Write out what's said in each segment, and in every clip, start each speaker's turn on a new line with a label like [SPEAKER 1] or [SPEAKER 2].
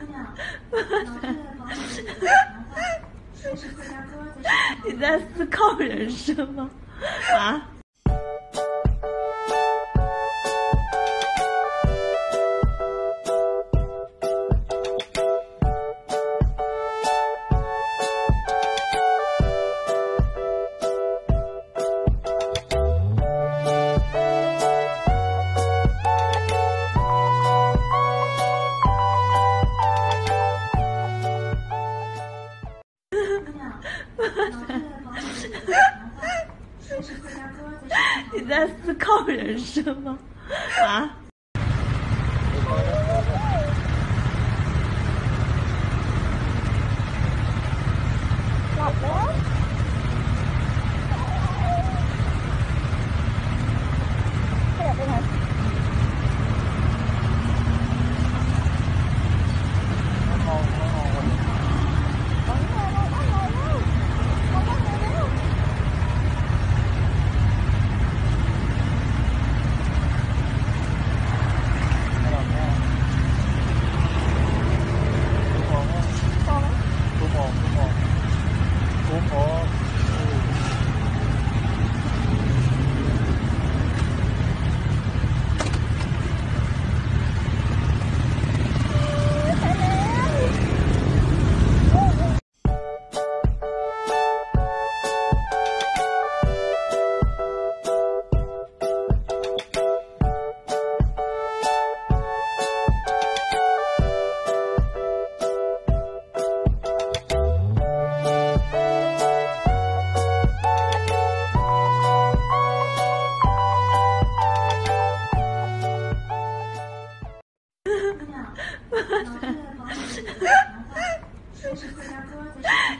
[SPEAKER 1] 你在思考人生吗？啊？你在思考人生吗？啊？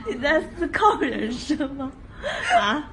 [SPEAKER 1] 你在思考人生吗？啊？